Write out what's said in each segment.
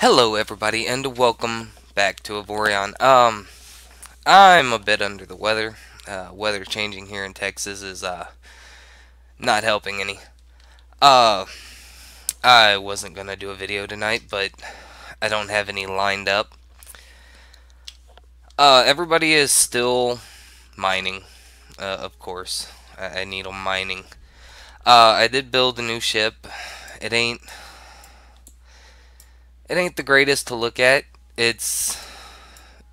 Hello everybody and welcome back to Avorion. Um, I'm a bit under the weather. Uh, weather changing here in Texas is uh, not helping any. Uh, I wasn't gonna do a video tonight, but I don't have any lined up. Uh, everybody is still mining, uh, of course. I, I need them mining. Uh, I did build a new ship. It ain't it ain't the greatest to look at. It's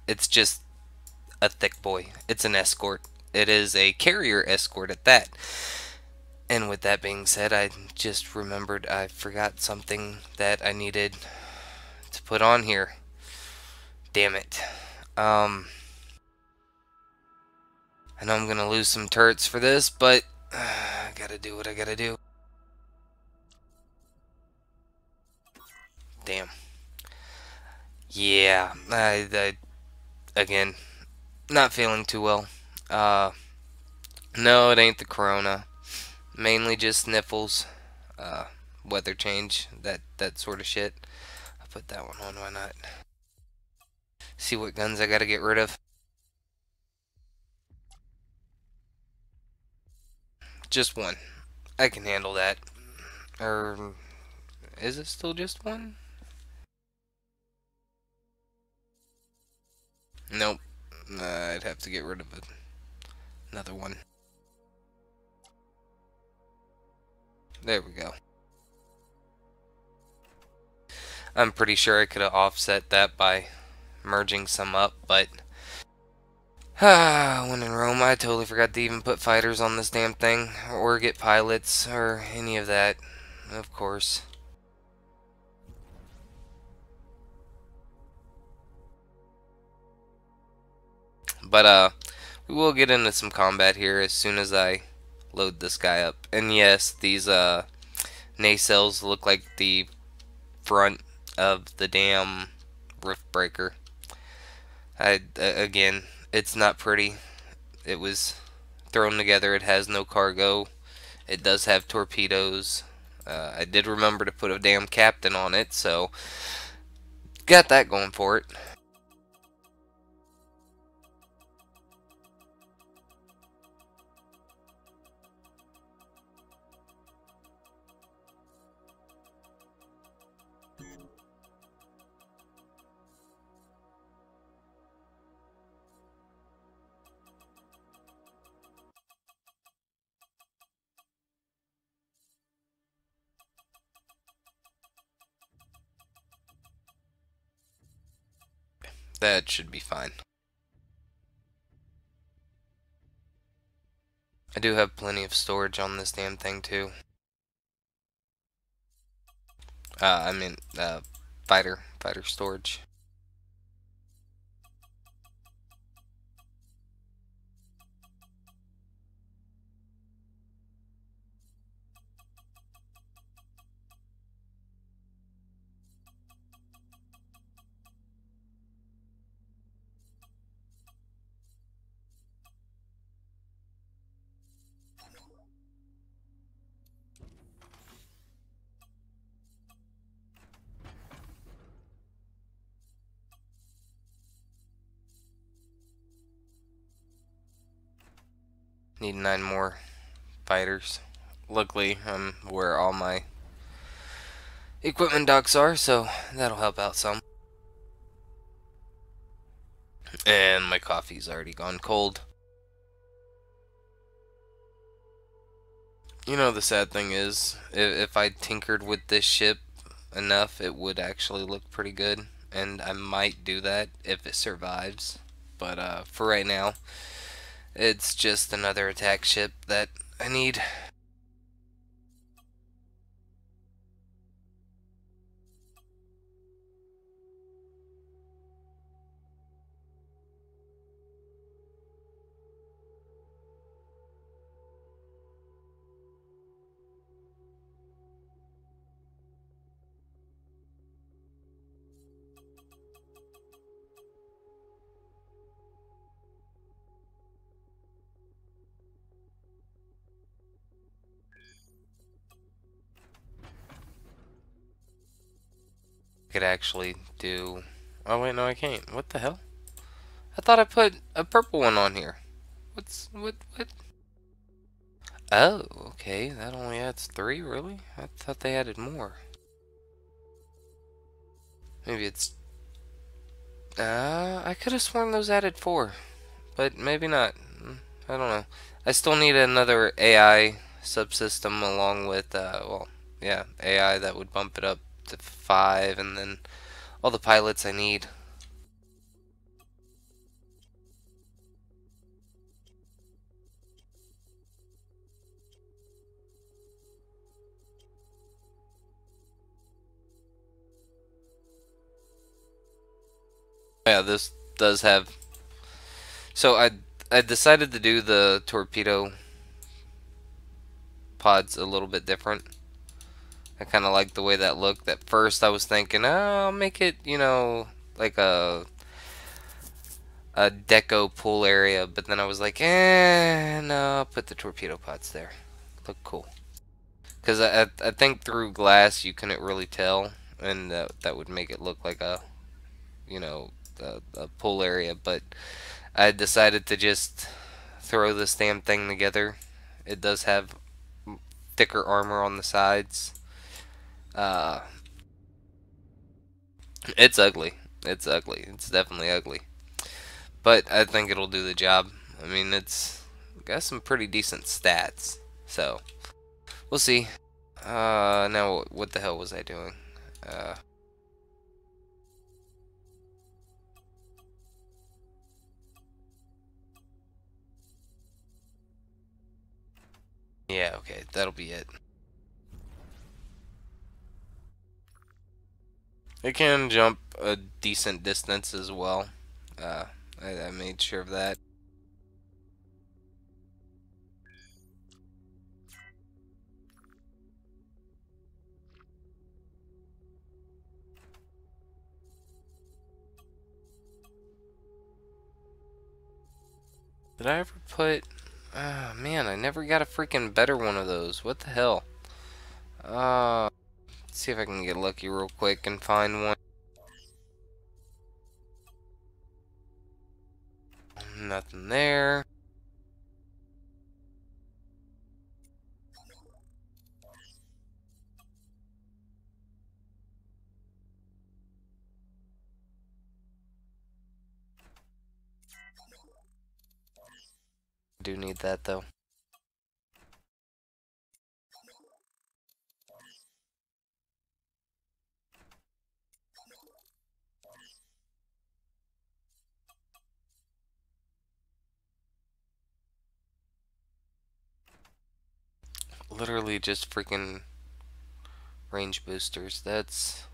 it's just a thick boy. It's an escort. It is a carrier escort at that. And with that being said, I just remembered I forgot something that I needed to put on here. Damn it. Um I know I'm gonna lose some turrets for this, but uh, I gotta do what I gotta do. Damn. Yeah, I, I again, not feeling too well. Uh, no, it ain't the corona. Mainly just sniffles, uh, weather change, that that sort of shit. I'll put that one on. Why not? See what guns I gotta get rid of. Just one. I can handle that. Or is it still just one? Nope. Uh, I'd have to get rid of it. Another one. There we go. I'm pretty sure I could have offset that by merging some up, but... Ah, when in Rome, I totally forgot to even put fighters on this damn thing, or get pilots, or any of that, of course. But uh, we will get into some combat here as soon as I load this guy up. And yes, these uh, nacelles look like the front of the damn rift breaker. I again, it's not pretty. It was thrown together. It has no cargo. It does have torpedoes. Uh, I did remember to put a damn captain on it, so got that going for it. That should be fine. I do have plenty of storage on this damn thing too. Uh, I mean, uh, fighter, fighter storage. Nine more fighters. Luckily, I'm where all my equipment docks are, so that'll help out some. And my coffee's already gone cold. You know, the sad thing is, if, if I tinkered with this ship enough, it would actually look pretty good. And I might do that if it survives. But uh, for right now, it's just another attack ship that I need. Could actually do... Oh, wait, no, I can't. What the hell? I thought I put a purple one on here. What's... What... What? Oh, okay. That only adds three, really? I thought they added more. Maybe it's... Uh, I could have sworn those added four. But maybe not. Mm, I don't know. I still need another AI subsystem along with, uh, well, yeah, AI that would bump it up to five, and then all the pilots I need. Yeah, this does have. So I I decided to do the torpedo pods a little bit different. I kind of like the way that looked. At first, I was thinking, oh, I'll make it, you know, like a a deco pool area, but then I was like, eh, no, I'll put the torpedo pods there. Look cool. Because I, I think through glass you couldn't really tell, and that, that would make it look like a, you know, a, a pool area. But I decided to just throw this damn thing together. It does have thicker armor on the sides. Uh, it's ugly. It's ugly. It's definitely ugly. But I think it'll do the job. I mean, it's got some pretty decent stats. So, we'll see. Uh, now, what the hell was I doing? Uh... Yeah, okay, that'll be it. It can jump a decent distance as well. Uh, I, I made sure of that. Did I ever put... Oh, man, I never got a freaking better one of those. What the hell? Uh see if I can get lucky real quick and find one. Nothing there. do need that though. Just freaking range boosters. That's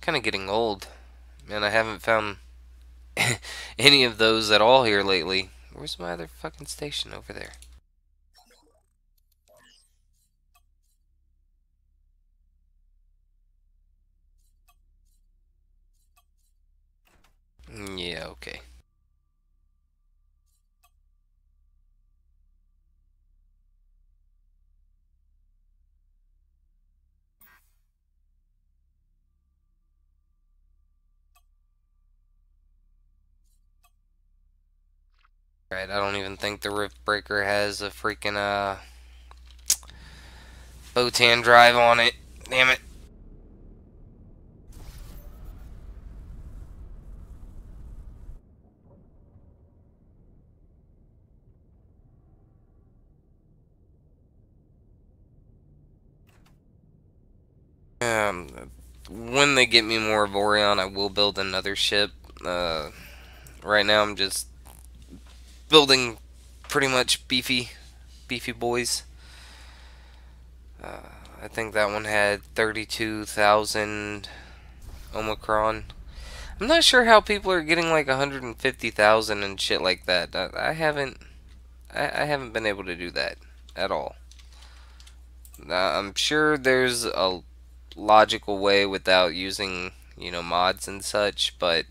kind of getting old. Man, I haven't found any of those at all here lately. Where's my other fucking station over there? Mm, yeah, okay. Right, I don't even think the Rift Breaker has a freaking uh Botan drive on it. Damn it. Um, when they get me more Vorion, I will build another ship. Uh, right now, I'm just building pretty much beefy, beefy boys. Uh, I think that one had 32,000 Omicron. I'm not sure how people are getting like 150,000 and shit like that. I, I haven't, I, I, haven't been able to do that at all. Uh, I'm sure there's a logical way without using, you know, mods and such, but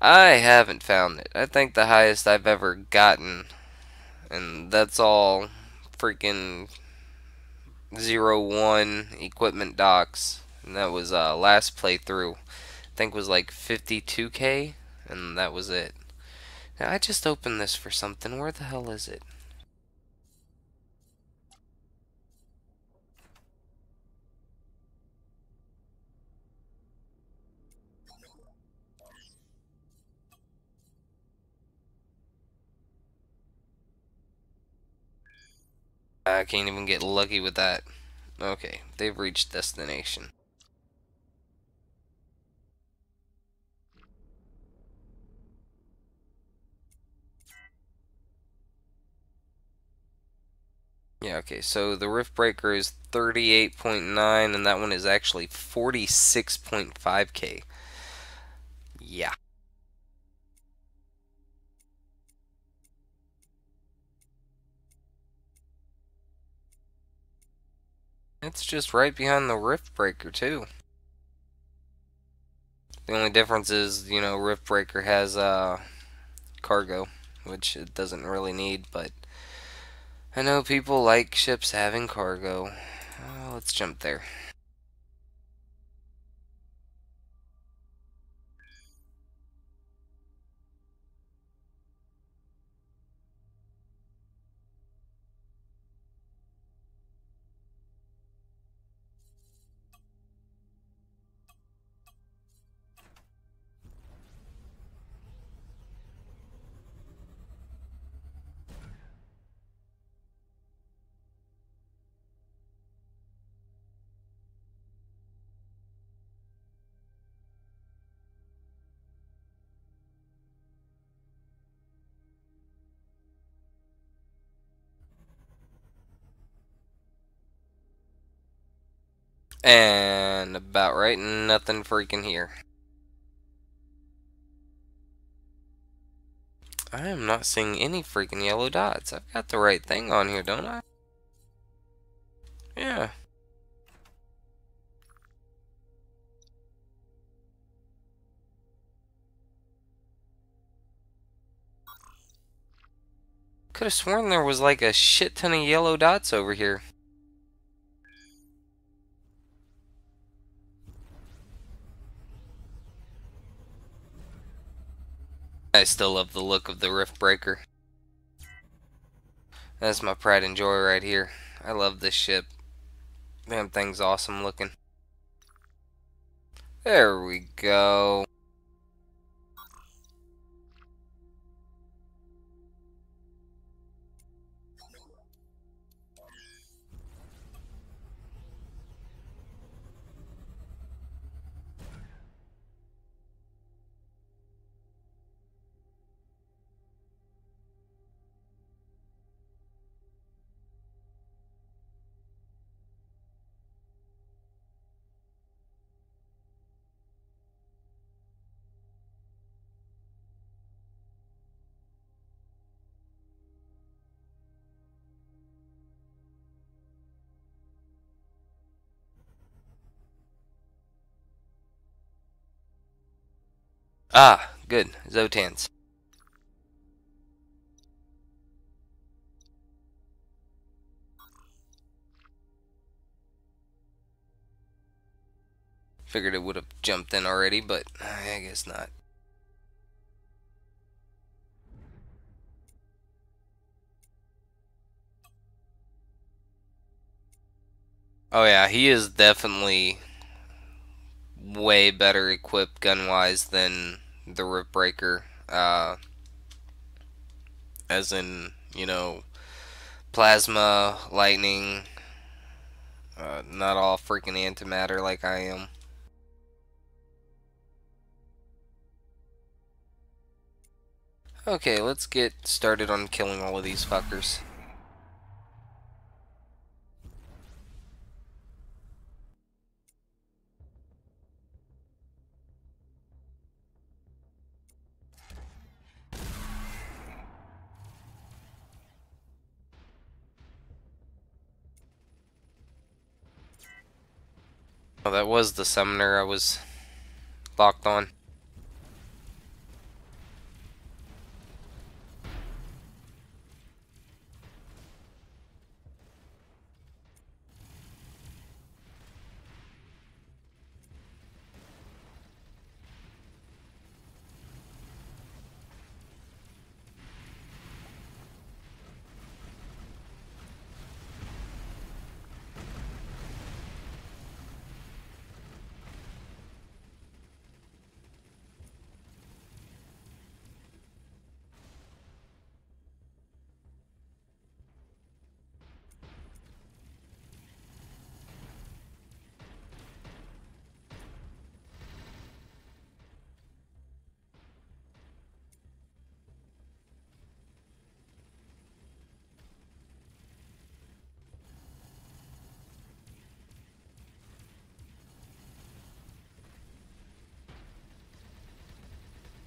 I haven't found it. I think the highest I've ever gotten, and that's all freaking zero one equipment docks. And that was uh, last playthrough. I think was like 52k, and that was it. Now, I just opened this for something. Where the hell is it? I can't even get lucky with that. Okay, they've reached destination. Yeah, okay, so the Rift Breaker is 38.9 and that one is actually 46.5k. Yeah. It's just right behind the Rift Breaker, too. The only difference is, you know, Rift Breaker has uh, cargo, which it doesn't really need, but I know people like ships having cargo. Uh, let's jump there. And about right, nothing freaking here. I am not seeing any freaking yellow dots. I've got the right thing on here, don't I? Yeah. Could have sworn there was like a shit ton of yellow dots over here. I still love the look of the Rift Breaker. That's my pride and joy right here. I love this ship. Damn thing's awesome looking. There we go. Ah, good. Xsotans. Figured it would have jumped in already, but I guess not. Oh yeah, he is definitely way better equipped gun-wise than the Rift Breaker. Uh, as in, you know, plasma, lightning, uh, not all freaking antimatter like I am. Okay, let's get started on killing all of these fuckers. Oh, that was the summoner I was locked on.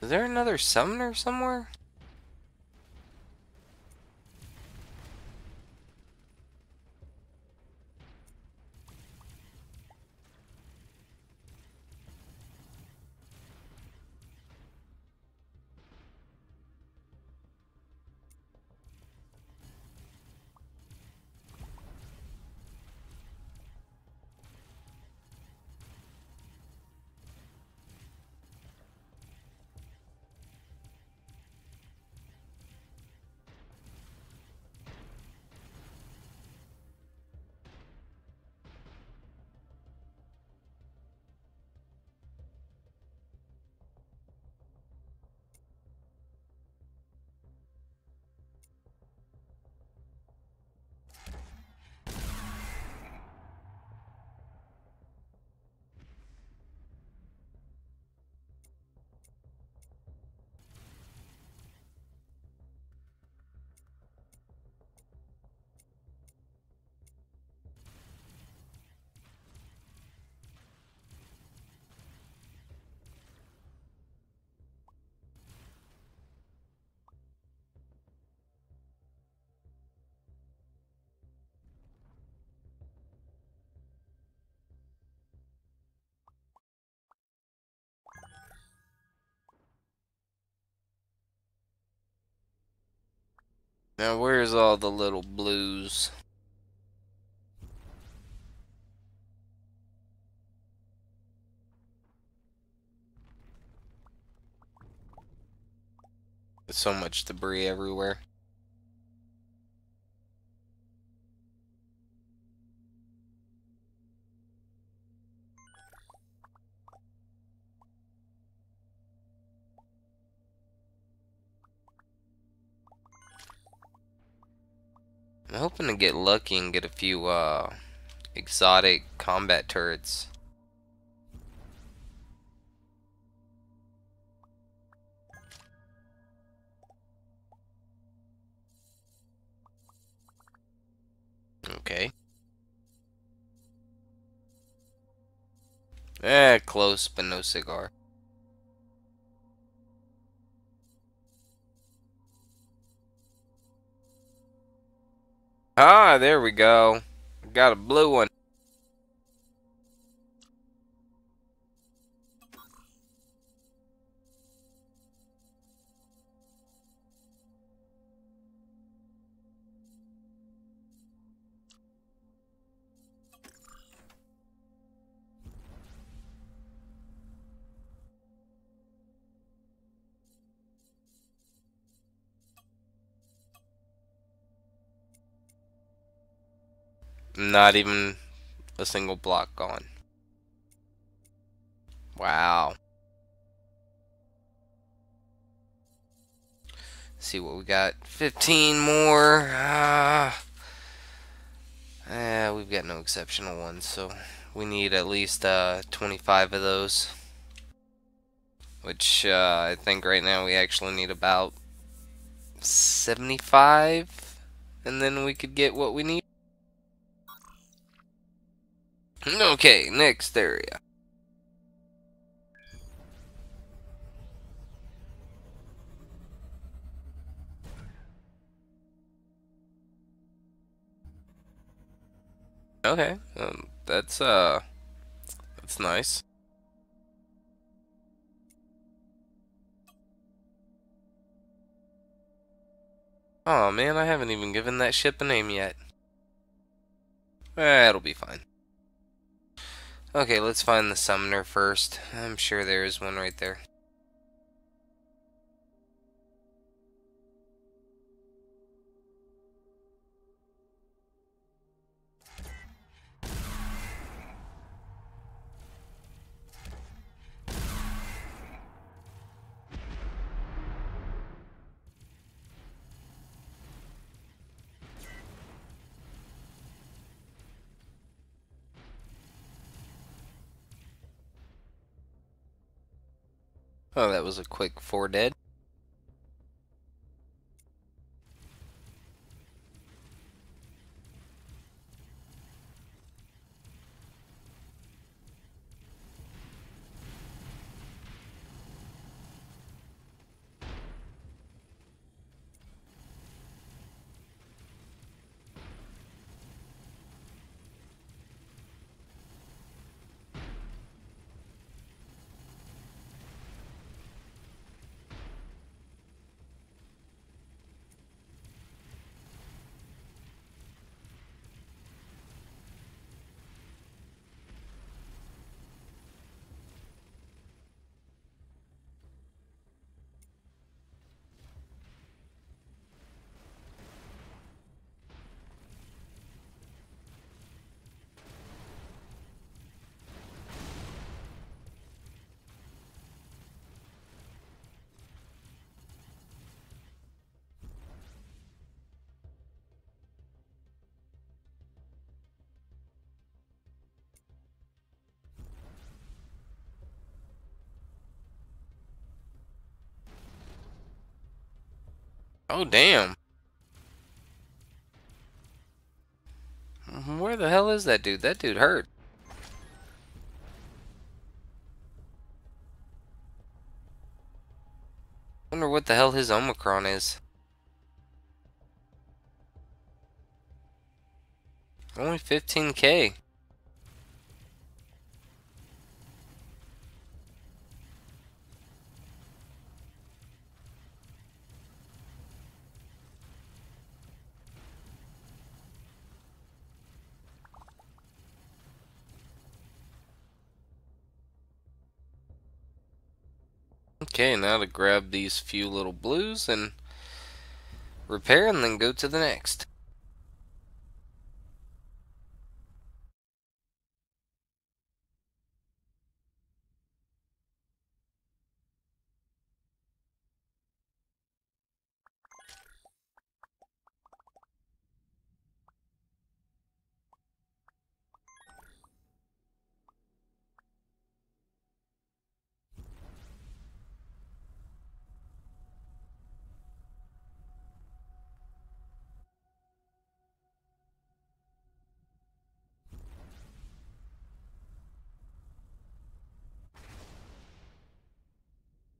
Is there another summoner somewhere? Now where's all the little blues? There's so much debris everywhere. Hoping to get lucky and get a few uh, exotic combat turrets. Okay. Eh, close, but no cigar. Ah, there we go. Got a blue one. Not even a single block gone. Wow. See what we got. 15 more. Ah. We've got no exceptional ones, so we need at least uh, 25 of those. Which uh, I think right now we actually need about 75. And then we could get what we need. Okay, next area. Okay, um, that's, uh, that's nice. Oh man, I haven't even given that ship a name yet. It'll be fine. Okay, let's find the summoner first. I'm sure there is one right there. Oh, that was a quick four dead. Oh, damn. Where the hell is that dude? That dude hurt. Wonder what the hell his Omicron is. Only 15k. Okay, now to grab these few little blues and repair and then go to the next.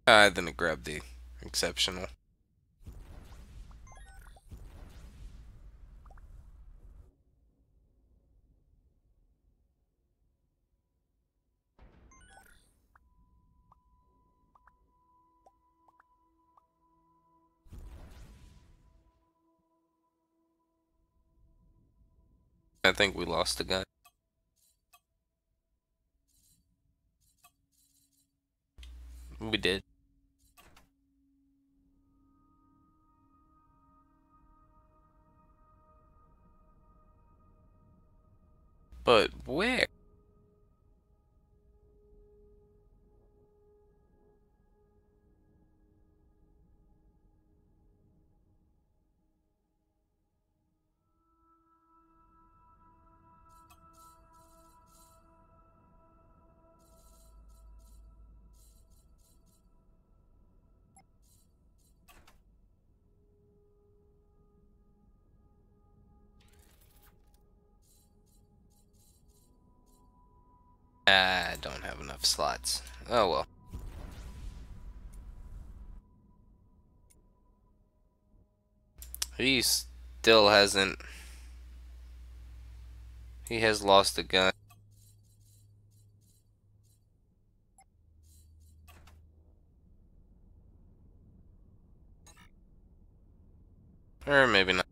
Uh, I then grab the exceptional. I think we lost a guy. We did. But where? I don't have enough slots. Oh well. He still hasn't... He has lost a gun. Or maybe not.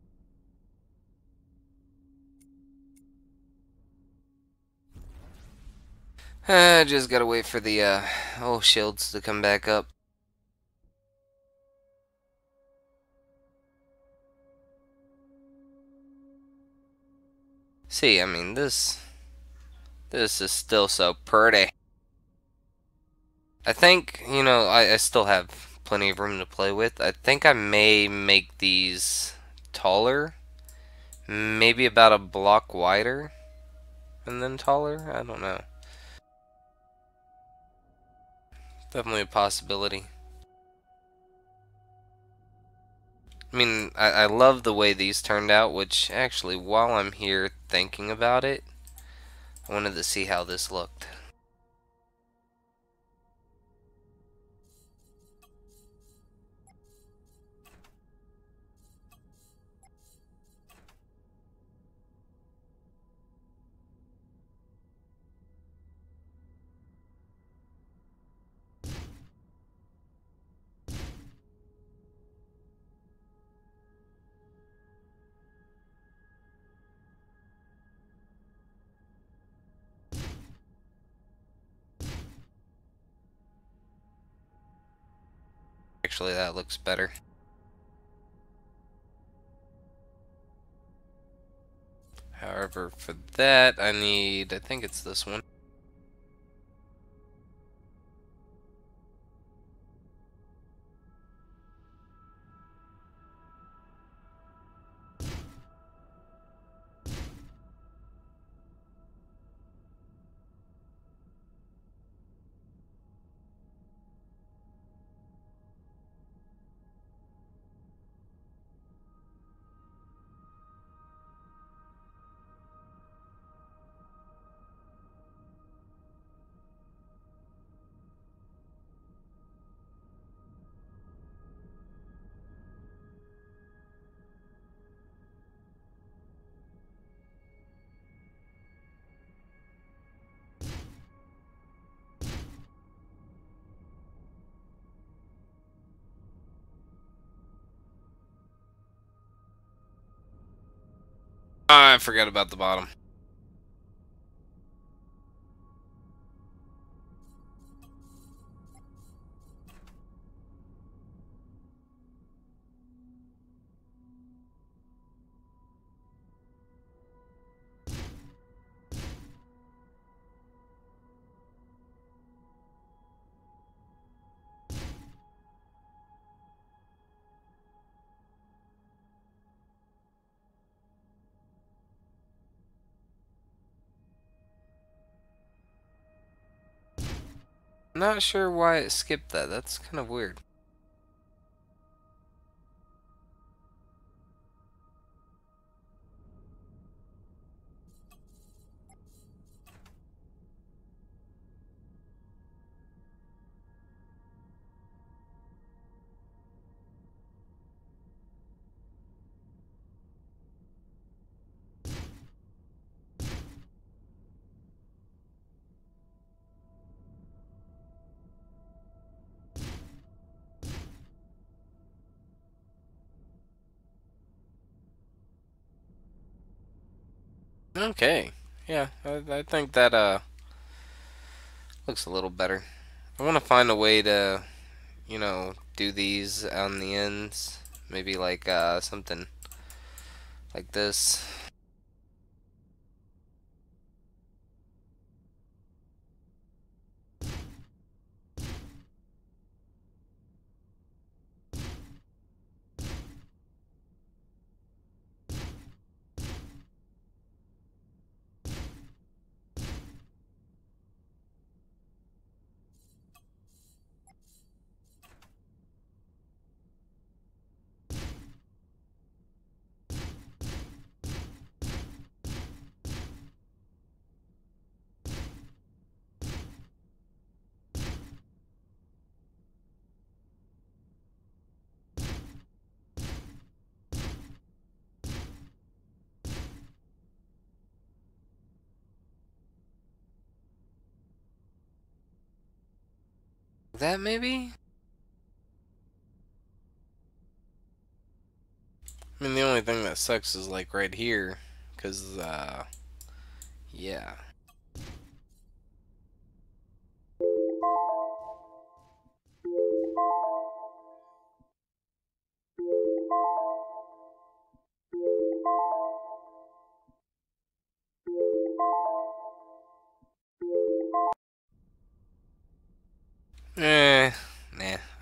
I just gotta wait for the uh, old shields to come back up. See, I mean, this... This is still so pretty. I think, you know, I, I still have plenty of room to play with. I think I may make these taller. Maybe about a block wider. And then taller? I don't know. Definitely a possibility. I mean, I, I love the way these turned out, which actually, while I'm here thinking about it, I wanted to see how this looked. Actually, that looks better. However, for that, I need, I think it's this one. I forgot about the bottom. Not sure why it skipped that. That's kind of weird. Okay. Yeah, I, I think that uh looks a little better. I want to find a way to, you know, do these on the ends. Maybe like uh something like this. That maybe? I mean, the only thing that sucks is like right here, because, uh, yeah.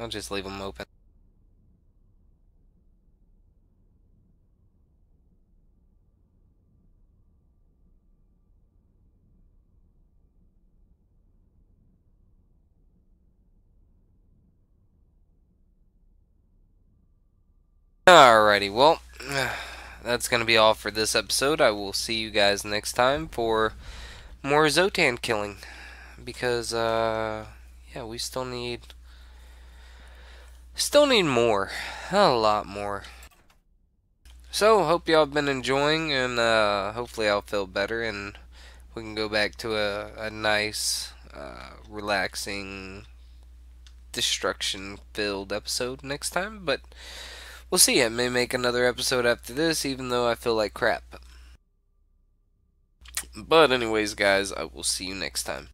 I'll just leave them open. Alrighty, well, that's going to be all for this episode. I will see you guys next time for more Xsotan killing. Because, uh, yeah, we still need... Still need more. A lot more. So, hope y'all have been enjoying, and uh, hopefully I'll feel better, and we can go back to a, a nice, uh, relaxing, destruction-filled episode next time, but... We'll see. I may make another episode after this, even though I feel like crap. But anyways, guys, I will see you next time.